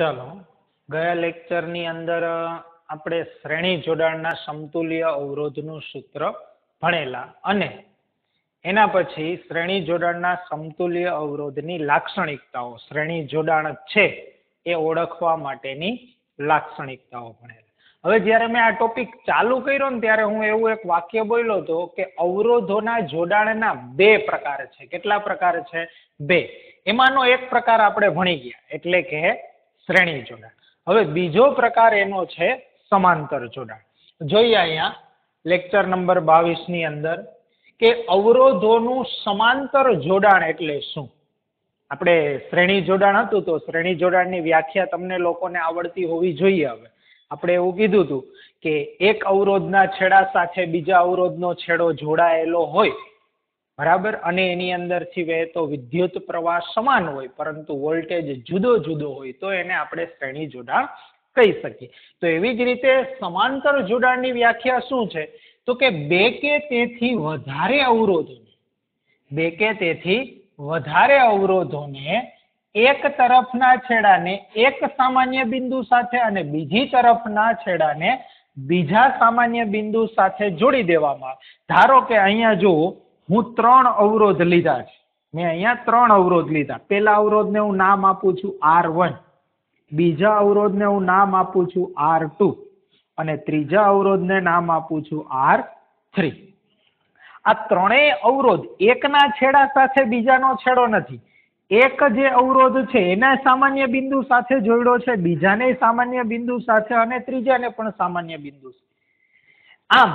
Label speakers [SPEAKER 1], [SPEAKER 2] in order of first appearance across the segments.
[SPEAKER 1] ચાલો, ગયા લેક્ચરની અંદર આપણે શ્રેણી જોડાણના સમતુલ્ય અવરોધનું સૂત્ર ભણેલા અને એના પછી શ્રેણી જોડાણના સમતુલ્ય અવરોધની લાક્ષણિકતાઓ, શ્રેણી જોડાણ છે એ ઓળખવા માટેની લાક્ષણિકતાઓ ભણેલા. હવે જ્યારે મેં આ ટોપિક ચાલુ કર્યો ને ત્યારે હું એવું એક વાક્ય બોલ્યો હતો કે અવરોધોના જોડાણના બે પ્રકાર છે. કેટલા પ્રકાર છે? બે. એમાંનો એક પ્રકાર આપણે ભણી ગયા. એટલે કે શ્રેણી જોડાણ હવે બીજો પ્રકાર એનો છે સમાંતર જોડાણ જોઈએ અહીંયા લેક્ચર નંબર બાવીસની અંદર કે અવરોધોનું સમાંતર જોડાણ એટલે શું? આપણે શ્રેણી જોડાણ હતું તો શ્રેણી જોડાણની વ્યાખ્યા તમને લોકોને આવડતી હોવી જોઈએ હવે. આપણે એવું કીધું હતું કે એક અવરોધના છેડા સાથે બીજા અવરોધનો છેડો જોડાયેલો હોય બરાબર? અને એની અંદરથી વહેતો વિદ્યુત પ્રવાહ સમાન હોય, પરંતુ વોલ્ટેજ જુદો જુદો હોય, તો એને આપણે શ્રેણી જોડાણ કહી શકીએ. તો એવી જ રીતે સમાંતર જોડાણની વ્યાખ્યા શું છે? તો કે બે કે તેથી વધારે અવરોધોને, બે કે તેથી વધારે અવરોધોને એક તરફના છેડાને એક સામાન્ય બિંદુ સાથે અને બીજી તરફના છેડાને બીજા સામાન્ય બિંદુ સાથે જોડી દેવામાં ધારો કે અહીંયા જુઓ હું ત્રણ અવરોધ લીધા છે. મેં અહીંયા ત્રણ અવરોધ લીધા. પેલા અવરોધને હું નામ આપું છું આર વન. બીજા અવરોધને હું નામ આપું છું આર ટુ. અને ત્રીજા અવરોધને નામ આપું છું આર થ્રી. આ ત્રણેય અવરોધ એકના છેડા સાથે બીજાનો છેડો નથી. એક જે અવરોધ છે, એના સામાન્ય બિંદુ સાથે જોડ્યો છે, બીજાને સામાન્ય બિંદુ સાથે અને ત્રીજાને પણ સામાન્ય બિંદુ આમ,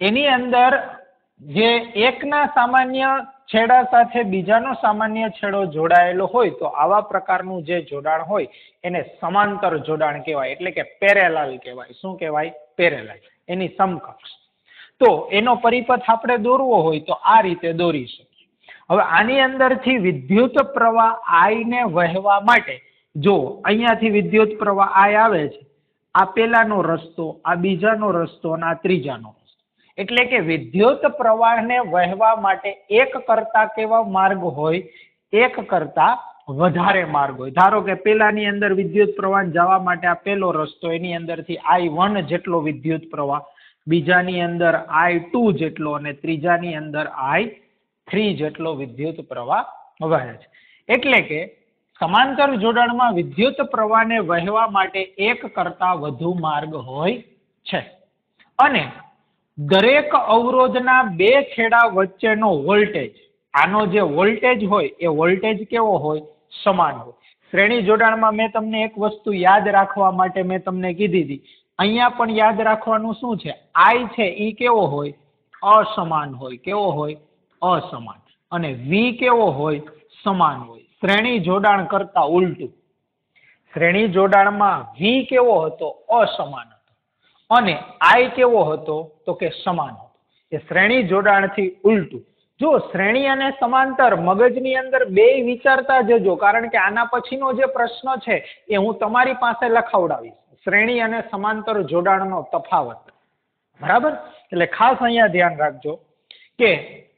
[SPEAKER 1] એની અંદર જે એકના સામાન્ય છેડા સાથે બીજાનો સામાન્ય છેડો જોડાયેલો હોય, તો આવા પ્રકારનું જે જોડાણ હોય, એને સમાંતર જોડાણ કહેવાય. એટલે કે પેરેલાલ કહેવાય. શું કહેવાય? પેરેલાલ. એની સમકક્ષ. તો એનો પરિપથ આપણે દોરવો હોય, તો આ રીતે દોરી શકીએ. હવે આની અંદરથી વિદ્યુત પ્રવાહ આઈને વહેવા માટે, જો અહીંયાથી વિદ્યુત પ્રવાહ આઈ આવે છે, આ પેલાનો રસ્તો, આ બીજાનો રસ્તો અને આ ત્રીજાનો. એટલે કે વિદ્યુત પ્રવાહને વહેવા માટે એક કરતા કેવા માર્ગ હોય? એક કરતા વધારે માર્ગ હોય. ધારો કે પેલાની અંદર વિદ્યુત પ્રવાહ જવા માટે આ પેલો રસ્તો, એની અંદરથી આઈ વન જેટલો વિદ્યુત પ્રવાહ, બીજાની અંદર આઈ ટુ જેટલો અને ત્રીજાની અંદર આઈ થ્રી જેટલો વિદ્યુત પ્રવાહ વહે છે. એટલે કે સમાંતર જોડાણમાં વિદ્યુત પ્રવાહને વહેવા માટે એક કરતા વધુ માર્ગ હોય છે. અને દરેક અવરોધના બે છેડા વચ્ચેનો વોલ્ટેજ, આનો જે વોલ્ટેજ હોય એ વોલ્ટેજ કેવો હોય? સમાન હોય. શ્રેણી જોડાણમાં મેં તમને એક વસ્તુ યાદ રાખવા માટે મેં તમને કીધી હતી. અહીંયા પણ યાદ રાખવાનું શું છે? આઈ છે એ કેવો હોય? અસમાન હોય. કેવો હોય? અસમાન. અને વી કેવો હોય? સમાન હોય. શ્રેણી જોડાણ કરતા ઉલટું. શ્રેણી જોડાણમાં વી કેવો હતો? અસમાન હતો અને આઈ કેવો હતો તો કે સમાન એ શ્રેણી જોડાણથી ઉલટું. જો શ્રેણી અને સમાંતર મગજની અંદર બે વિચારતા જજો, કારણ કે આના પછીનો જે પ્રશ્ન છે એ હું તમારી પાસે લખાવડાવીશ. શ્રેણી અને સમાંતર જોડાણનો તફાવત. બરાબર? એટલે ખાસ અહીંયા ધ્યાન રાખજો કે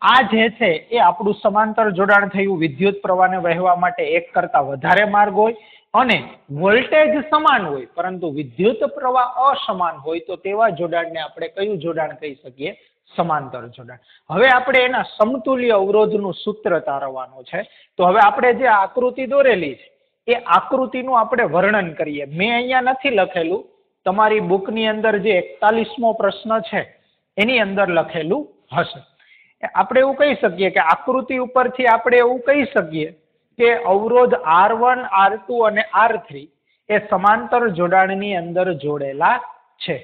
[SPEAKER 1] આ જે છે એ આપણું સમાંતર જોડાણ થયું. વિદ્યુત પ્રવાહને વહેવા માટે એક કરતા વધારે માર્ગ હોય અને વોલ્ટેજ સમાન હોય, પરંતુ વિદ્યુત પ્રવાહ અસમાન હોય, તો તેવા જોડાણને આપણે કયું જોડાણ કહી શકીએ? સમાંતર જોડાણ. હવે આપણે એના સમતુલ્ય અવરોધનું સૂત્ર તારવવાનું છે. તો હવે આપણે જે આકૃતિ દોરેલી છે, એ આકૃતિનું આપણે વર્ણન કરીએ. મેં અહીંયા નથી લખેલું. તમારી બુકની અંદર જે એકતાલીસમો પ્રશ્ન છે, એની અંદર લખેલું હશે. આપણે એવું કહી શકીએ કે આકૃતિ ઉપરથી આપણે એવું કહી શકીએ કે અવરોધ આર વન, આર ટુ અને આર થ્રી એ સમાંતર જોડાણની અંદર જોડેલા છે.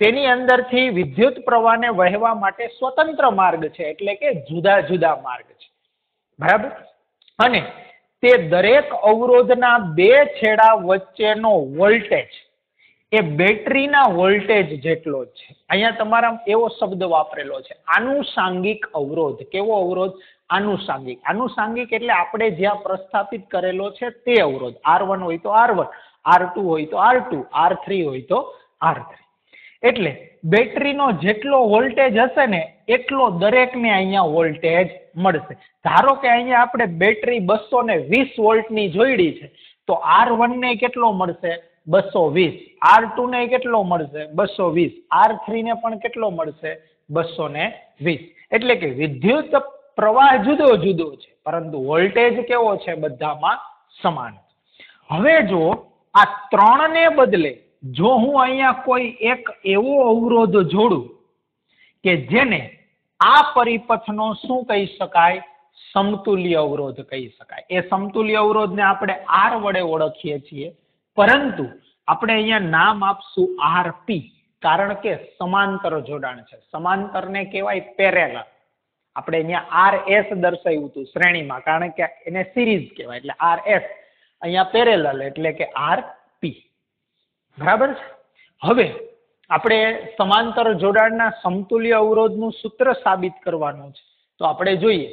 [SPEAKER 1] તેની અંદરથી વિદ્યુત પ્રવાહને વહેવા માટે સ્વતંત્ર માર્ગ છે, એટલે કે જુદા જુદા માર્ગ છે. બરાબર? અને તે દરેક અવરોધના બે છેડા વચ્ચેનો વોલ્ટેજ એ બેટરીના વોલ્ટેજ જેટલો જ છે. અહીંયા તમારા એવો શબ્દ વાપરેલો છે, આનુષાંગિક અવરોધ. કેવો અવરોધ? આનુષાંગિક. આનુષાંગિક એટલે આપણે જ્યાં પ્રસ્થાપિત કરેલો છે તે અવરોધ. આર વન હોય તો આર વન આર ટુ હોય તો આર ટુ આર થ્રી હોય તો આર થ્રી એટલે બેટરીનો જેટલો વોલ્ટેજ હશે ને એટલો દરેકને અહીંયા વોલ્ટેજ મળશે. ધારો કે અહીંયા આપણે બેટરી બસો ને વીસ વોલ્ટની જોઈડી છે, તો આર વનને કેટલો મળશે? બસો વીસ. આર ટુને કેટલો મળશે? બસો વીસ. આર થ્રીને પણ કેટલો મળશે? બસો વીસ. એટલે કે વિદ્યુત પ્રવાહ જુદો જુદો છે, પરંતુ વોલ્ટેજ કેવો છે બધામાં સમાન હવે જો આ ત્રણ ને બદલે જો હું અહીંયા કોઈ એક એવો અવરોધ જોડું કે જેને આ પરિપથનો શું કહી શકાય? સમતુલ્ય અવરોધ કહી શકાય. એ સમતુલ્ય અવરોધને આપણે આર વડે ઓળખીએ છીએ. પરંતુ આપણે અહીંયા નામ આપશું આર પી કારણ કે સમાંતર જોડાણ છે. સમાંતરને કહેવાય પેરેલલ આપણે અહીંયા આર એસ દર્શાવ્યું હતું શ્રેણીમાં, કારણ કે એને સિરીઝ કહેવાય, એટલે આર એસ અહીંયા પેરેલલ એટલે કે આર પી બરાબર છે? હવે આપણે સમાંતર જોડાણના સમતુલ્ય અવરોધનું સૂત્ર સાબિત કરવાનું છે. તો આપણે જોઈએ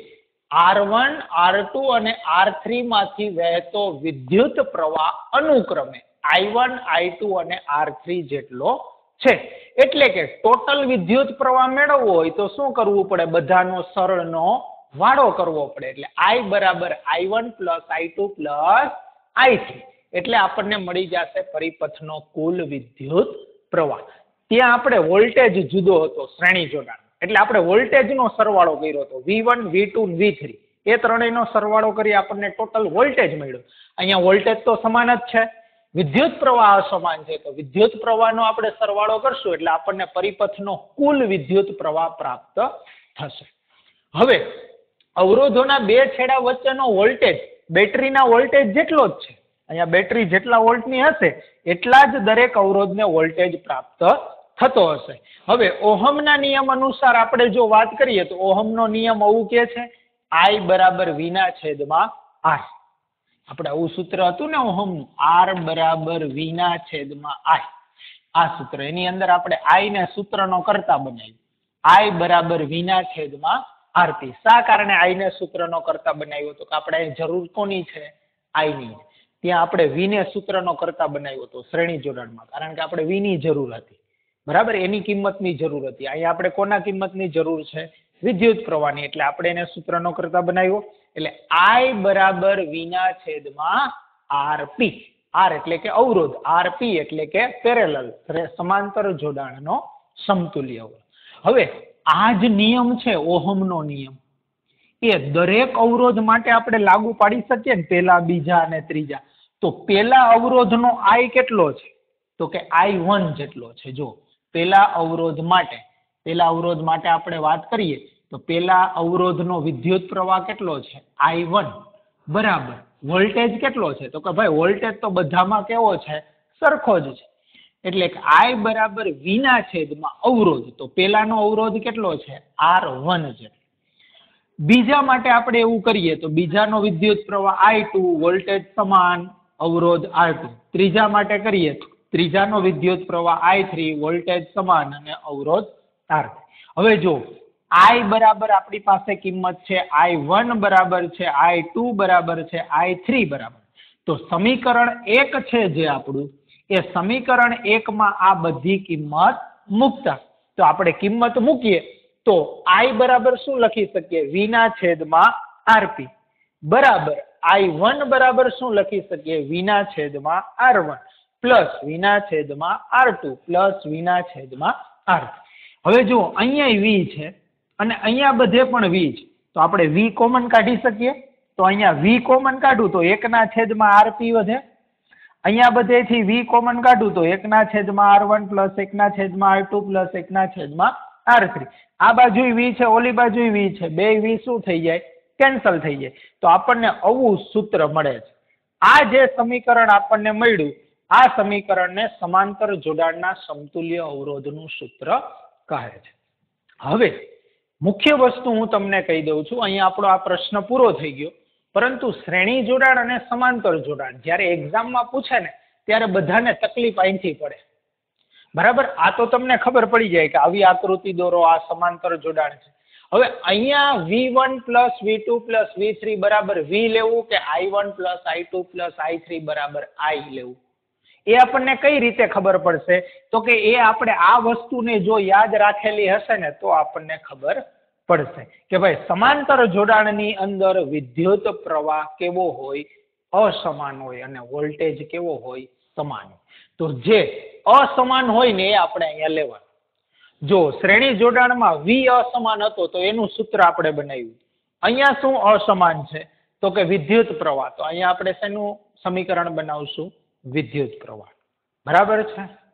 [SPEAKER 1] આર વન આર ટુ અને આર થ્રી માંથી વહેતો વિદ્યુત પ્રવાહ અનુક્રમે આઈ વન આઈ ટુ અને આર થ્રી જેટલો છે. એટલે કે ટોટલ વિદ્યુત પ્રવાહ મેળવવો હોય તો શું કરવું પડે? બધાનો સરળનો વાળો કરવો પડે. એટલે આઈ બરાબર I one plus I two plus I three એટલે આપણને મળી જશે પરિપથનો કુલ વિદ્યુત પ્રવાહ. ત્યાં આપણે વોલ્ટેજ જુદો હતો, શ્રેણી જોડાણ એટલે આપણે વોલ્ટેજનો સરવાળો કર્યો હતો. V one V two V three એ ત્રણેયનો સરવાળો કરી આપણને ટોટલ વોલ્ટેજ મળ્યો. અહીંયા વોલ્ટેજ તો સમાન જ છે. વિદ્યુત પ્રવાહ સમાન છે. તો વિદ્યુત પ્રવાહનો આપણે સરવાળો કરશું એટલે આપણને પરિપથનો કુલ વિદ્યુત પ્રવાહ પ્રાપ્ત થશે. હવે, અવરોધોના બે છેડા વચ્ચેનો વોલ્ટેજ, બેટરીના વોલ્ટેજ જેટલો જ છે. અહીંયા બેટરી જેટલા વોલ્ટની હશે, એટલા જ દરેક અવરોધને વોલ્ટેજ પ્રાપ્ત થતો હશે. હવે, ઓહમના નિયમ અનુસાર આપણે જો વાત કરીએ તો ઓહમનો નિયમ આવું કે છે આઈ બરાબર વીના છેદમાં આર આપણે આવું સૂત્ર હતું ને ઓહમનું, આર બરાબર વીના છેદમાં આઈ આ સૂત્ર, એની અંદર આપણે આઈ ને સૂત્રનો કરતા બનાવ્યું. આઈ બરાબર વીના છેદમાં આરતી શા કારણે આઈ ને સૂત્રનો કરતા બનાવ્યો તો કે આપણે જરૂર કોની છે? આઈની ત્યાં આપણે વીને સૂત્રનો કરતા બનાવ્યો હતો શ્રેણી જોડાણમાં, કારણ કે આપણે વીની જરૂર હતી. બરાબર? એની કિંમતની જરૂર હતી. અહીંયા આપણે કોના કિંમતની જરૂર છે? વિદ્યુત પ્રવાહની. એટલે આપણે એને સૂત્રનો કરતા બનાવ્યો. એટલે આઈ બરાબર વીના છેદમાં આરપી આર એટલે કે અવરોધ. આરપી એટલે કે પેરેલલ સમાંતર જોડાણનો સમતુલ્ય અવરોધ. હવે આ જ નિયમ છે ઓહમનો નિયમ. એ દરેક અવરોધ માટે આપણે લાગુ પાડી શકીએ ને પેલા બીજા અને ત્રીજા. તો પેલા અવરોધનો આઈ કેટલો છે? તો કે આઈ વન જેટલો છે. જો પેલા અવરોધ માટે પેલા અવરોધ માટે આપણે વાત કરીએ, તો પેલા અવરોધનો વિદ્યુત પ્રવાહ કેટલો છે? આઈ વન બરાબર. વોલ્ટેજ કેટલો છે? તો કે ભાઈ વોલ્ટેજ તો બધામાં કેવો છે? સરખો જ છે. એટલે કે આઈ બરાબર વિના છેદમાં અવરોધ. તો પેલાનો અવરોધ કેટલો છે? આર વન છે. બીજા માટે આપણે એવું કરીએ, તો બીજાનો વિદ્યુત પ્રવાહ આઈ ટુ વોલ્ટેજ સમાન, અવરોધ આર ટુ ત્રીજા માટે કરીએ ત્રીજાનો વિદ્યુત પ્રવાહ આઈ થ્રી વોલ્ટેજ સમાન અને અવરોધ આર હવે જો આઈ બરાબર આપણી પાસે કિંમત છે આઈ વન બરાબર છે આઈ ટુ બરાબર છે આઈ થ્રી બરાબર. તો સમીકરણ એક છે જે આપણું, એ સમીકરણ એકમાં આ બધી કિંમત મૂકતા. તો આપણે કિંમત મૂકીએ, તો આઈ બરાબર શું લખી શકીએ? વીના છેદમાં આરપી બરાબર આઈ વન બરાબર શું લખી શકીએ? વીના છેદમાં આર વન પ્લસ વીના છેદમાં આર ટુ પ્લસ વીના છેદમાં આર હવે જુઓ અહીંયા વી છે અને અહીંયા બધે પણ વી છે, તો આપણે વી કોમન કાઢી શકીએ? તો અહીંયા વી કોમન કાઢું તો એકના છેદમાં આરપી વધે. અહીંયા બધેથી વી કોમન કાઢું તો એકના છેદમાં આર વન પ્લસ એકના છેદમાં આર ટુ પ્લસ એકના છેદમાં આર થ્રી. આ બાજુ વી છે, ઓલી બાજુ વી છે, બે વી શું થઈ જાય? કેન્સલ થઈ જાય. તો આપણને આવું સૂત્ર મળે છે. આ જે સમીકરણ આપણને મળ્યું, આ સમીકરણને સમાંતર જોડાણના સમતુલ્ય અવરોધનું સૂત્ર કહે છે. હવે, મુખ્ય વસ્તુ હું તમને કહી દઉં છું, અહીંયા આપણો આ પ્રશ્ન પૂરો થઈ ગયો. પરંતુ શ્રેણી જોડાણ અને સમાંતર જોડાણ, જ્યારે એક્ઝામમાં પૂછે ને, ત્યારે બધાને તકલીફ અહીંથી પડે. બરાબર? આ તો તમને ખબર પડી જાય કે આવી આકૃતિ દોરો, આ સમાંતર જોડાણ છે. હવે અહીંયા V one plus V two plus V three બરાબર વી લેવું કે I one plus I two plus I three બરાબર આઈ લેવું? એ આપણને કઈ રીતે ખબર પડશે? તો કે એ આપણે આ વસ્તુને જો યાદ રાખેલી હશે ને, તો આપણને ખબર પડશે. કે ભાઈ, સમાંતર જોડાણની અંદર વિદ્યુત પ્રવાહ કેવો હોય? અસમાન હોય અને વોલ્ટેજ કેવો હોય? સમાન તો જે અસમાન હોય ને એ આપણે અહીંયા લેવાનું. જો શ્રેણી જોડાણમાં વી અસમાન હતો, તો એનું સૂત્ર આપણે બનાવ્યું. અહીંયા શું અસમાન છે? તો કે વિદ્યુત પ્રવાહ. તો અહીંયા આપણે શેનું સમીકરણ બનાવશું? વિદ્યુત પ્રવાહ. બરાબર છે?